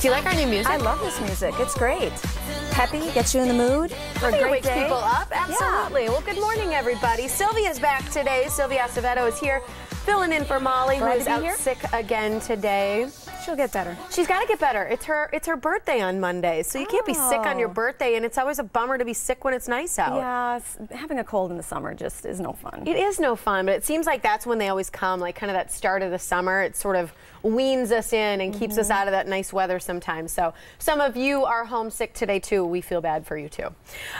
Do you like our new music? I love this music. It's great. Peppy, gets you in the mood for a great wakes day. people up. Absolutely. Well, good morning, everybody. Silvia's back today. Silvia Acevedo is here, filling in for Molly, who is out here. sick again today. She'll get better. She's got to get better. It's her. It's her birthday on Monday, so you can't be sick on your Oh. birthday, and it's always a bummer to be sick when it's nice out. Yeah, having a cold in the summer just is no fun. It is no fun, but it seems like that's when they always come, like kind of that start of the summer. It sort of weans us in and keeps Mm-hmm. us out of that nice weather sometimes. So some of you are homesick today too. We feel bad for you too.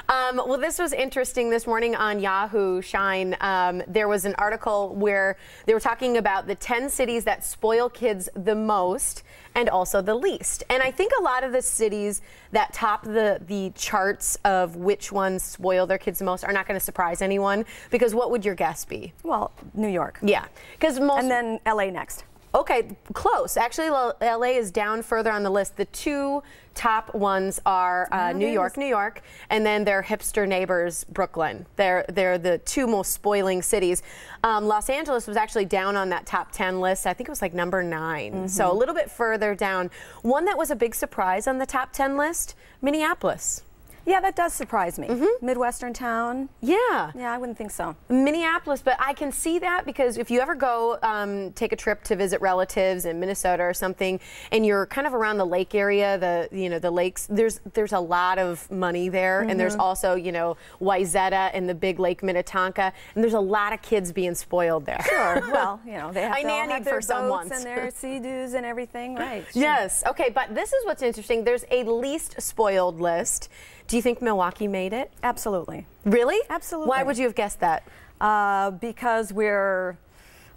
Um, well, this was interesting this morning on Yahoo Shine. Um, there was an article where they were talking about the 10 cities that spoil kids the most and also the least. And I think a lot of the cities that top the the charts of which ones spoil their kids the most are not going to surprise anyone because what would your guess be? Well, New York. Yeah, because most And then LA next. Okay, close. Actually, LA is down further on the list. The two top ones are uh, New York. New York, and then their hipster neighbors, Brooklyn. They're they're the two most spoiling cities. Um, Los Angeles was actually down on that top ten list. I think it was like number 9 so a little bit further down. One that was a big surprise on the top ten list, Minneapolis. Yeah, that does surprise me. Mm-hmm. Midwestern town. Yeah. Yeah, I wouldn't think so. Minneapolis, but I can see that because if you ever go um, take a trip to visit relatives in Minnesota or something, and you're kind of around the lake area, the you know the lakes, there's there's a lot of money there, and there's also you know Wayzata and the big Lake Minnetonka, and there's a lot of kids being spoiled there. Sure. well, you know, they have I to nannied have their for some boats once. and their sea-doos and everything, right? sure. Yes. Okay, but this is what's interesting. There's a least spoiled list. Do you think Milwaukee made it? Absolutely. Really? Absolutely. Why would you have guessed that? Uh, because we're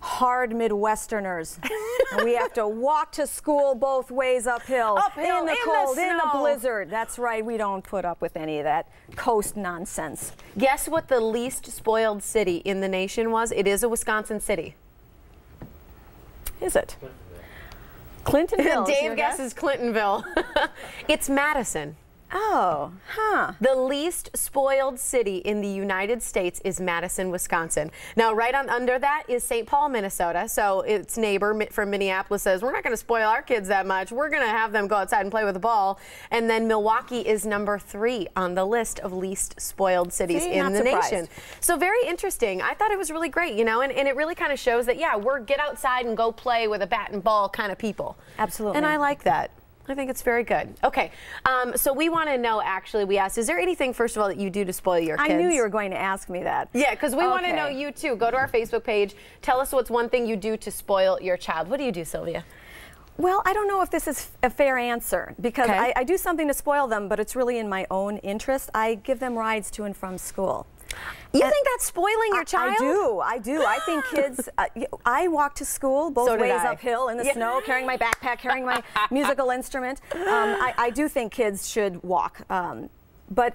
hard Midwesterners. we have to walk to school both ways uphill. Uphill, in the in the cold, in the blizzard. That's right. We don't put up with any of that coast nonsense. Guess what the least spoiled city in the nation was? It is a Wisconsin city. Is it? Clintonville. is Dave your guess? guesses Clintonville. it's Madison. Oh, huh. The least spoiled city in the United States is Madison, Wisconsin. Now, right on under that is St. Paul, Minnesota. So its neighbor from Minneapolis says, We're not going to spoil our kids that much. We're going to have them go outside and play with the ball. And then Milwaukee is number three on the list of least spoiled cities See, in the surprised. nation. So very interesting. I thought it was really great, you know, and, and it really kind of shows that, yeah, we're get outside and go play with a bat and ball kind of people. Absolutely. And I like that. I think it's very good. Okay, um, so we want to know. Actually, we asked, is there anything, first of all, that you do to spoil your I knew you were going to ask me that. Yeah, because we want to know you too. Go to our Facebook page. Tell us what's one thing you do to spoil your child. What do you do, Silvia? Well, I don't know if this is a fair answer because Okay. I, I do something to spoil them, but it's really in my own interest. I give them rides to and from school. You And think that's spoiling your I- child? I do. I do. I think kids. Uh, I walk to school both So ways I. uphill in the Yeah. snow, carrying my backpack, carrying my musical instrument. Um, I, I do think kids should walk, um, but.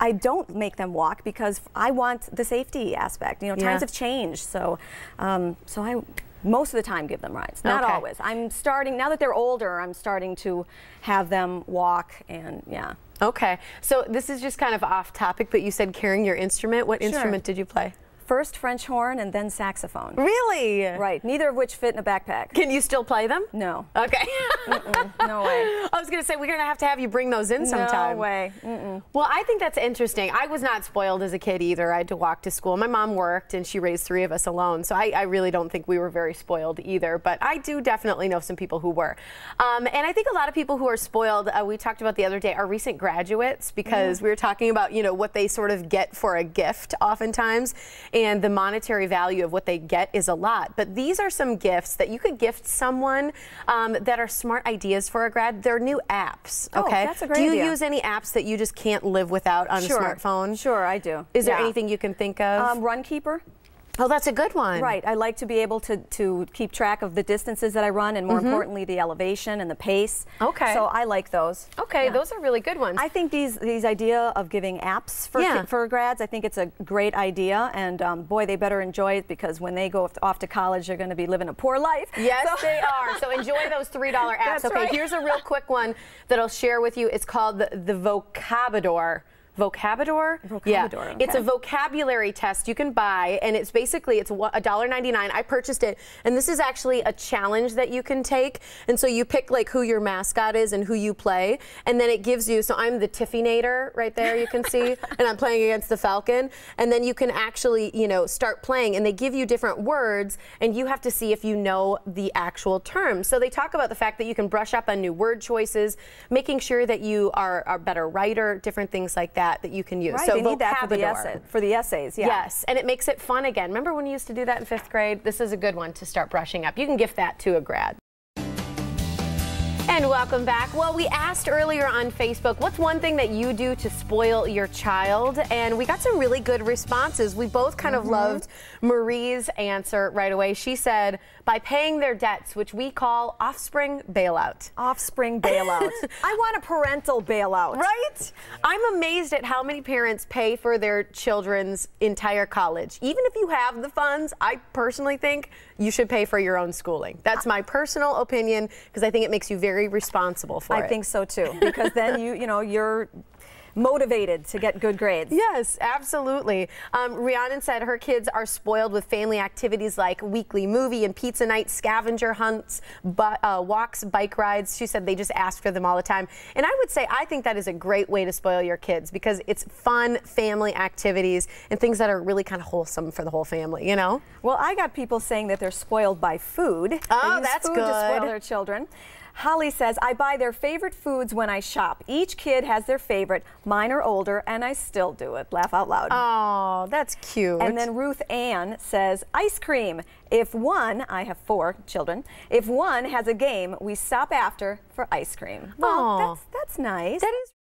I don't make them walk because I want the safety aspect. You know, Yeah. times have changed, so um, so I most of the time give them rides. Not Okay. always. I'm starting now that they're older. I'm starting to have them walk, and yeah. Okay, so this is just kind of off topic, but you said carrying your instrument. What Sure. instrument did you play? First French horn and then saxophone. Really? Right. Neither of which fit in a backpack. Can you still play them? No. Okay. No way. I was going to say, we're going to have to have you bring those in sometime. No way. Mm-mm. Well, I think that's interesting. I was not spoiled as a kid either. I had to walk to school. My mom worked and she raised three of us alone. So I, I really don't think we were very spoiled either. But I do definitely know some people who were. Um, and I think a lot of people who are spoiled, uh, we talked about the other day, are recent graduates because we were talking about, you know, what they sort of get for a gift oftentimes. And the monetary value of what they get is a lot. But these are some gifts that you could gift someone um, that are smart ideas for a grad. They're new apps. Oh, Okay. that's a great Do you idea. use any apps that you just can't live without on Sure. a smartphone? Sure, I do. Is there anything you can think of? Um, Runkeeper. Oh, that's a good one. Right. I like to be able to, to keep track of the distances that I run and more importantly the elevation and the pace. Okay. So I like those. Okay, Yeah. those are really good ones. I think these these idea of giving apps for Yeah. for grads, I think it's a great idea, and um, boy, they better enjoy it because when they go off to, off to college, they're going to be living a poor life. Yes, So- they are. So enjoy those $3 apps. That's okay, right. here's a real quick one that I'll share with you. It's called the, the Vocabador. Vocabador. Yeah, Vocabador, it's a vocabulary test you can buy, and it's basically it's a dollar ninety nine. I purchased it, and this is actually a challenge that you can take. And so you pick like who your mascot is and who you play, and then it gives you. So I'm the Tiffinator right there. You can see, and I'm playing against the Falcon, and then you can actually you know start playing, and they give you different words, and you have to see if you know the actual terms. So they talk about the fact that you can brush up on new word choices, making sure that you are a better writer, different things like that that you can use. Right, so they need that for the, essay, for the essays. Yeah. Yes, and it makes it fun again. Remember when you used to do that in fifth grade? This is a good one to start brushing up. You can gift that to a grad. And welcome back. Well, we asked earlier on Facebook, what's one thing that you do to spoil your child? And we got some really good responses. We both kind of mm-hmm. loved Marie's answer right away. She said, by paying their debts, which we call offspring bailout. Offspring bailout. I want a parental bailout. Right? I'm amazed at how many parents pay for their children's entire college. Even if you have the funds, I personally think you should pay for your own schooling. That's my personal opinion because I think it makes you very responsible for I it. think so too, because then you you know you're motivated to get good grades. Yes, absolutely. Um, Rhiannon said her kids are spoiled with family activities like weekly movie and pizza night, scavenger hunts, but, uh, walks, bike rides. She said they just ask for them all the time. And I would say I think that is a great way to spoil your kids because it's fun family activities and things that are really kind of wholesome for the whole family, you know? Well, I got people saying that they're spoiled by food. Oh, that's food to spoil their children. Holly says, I buy their favorite foods when I shop. Each kid has their favorite. Mine are older, and I still do it. Laugh out loud. Oh, that's cute. And then Ruth Ann says, ice cream. If one, I have four children, if one has a game, we stop after for ice cream. Well, Aw. that's, that's nice. that is